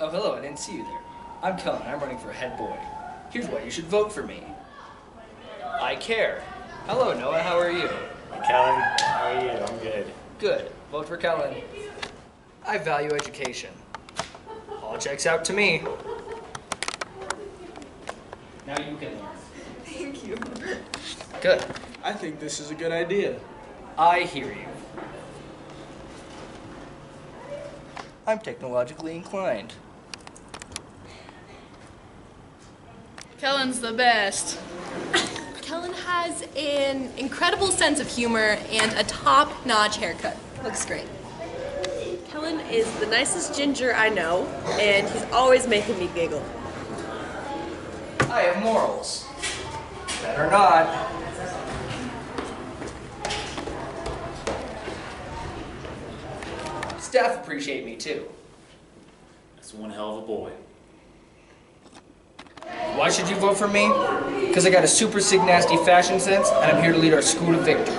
Oh, hello, I didn't see you there. I'm Kellen, I'm running for head boy. Here's why you should vote for me. I care. Hello, Noah, how are you? Kellen, how are you? I'm good. Good. Vote for Kellen. I value education. All checks out to me. Now you can learn. Thank you. Good. I think this is a good idea. I hear you. I'm technologically inclined. Kellen's the best. Kellen has an incredible sense of humor and a top-notch haircut. Looks great. Kellen is the nicest ginger I know, and he's always making me giggle. I have morals. Better not. Staff appreciate me too. That's one hell of a boy. Why should you vote for me? Because I got a super sick nasty fashion sense and I'm here to lead our school to victory.